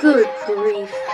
Good grief.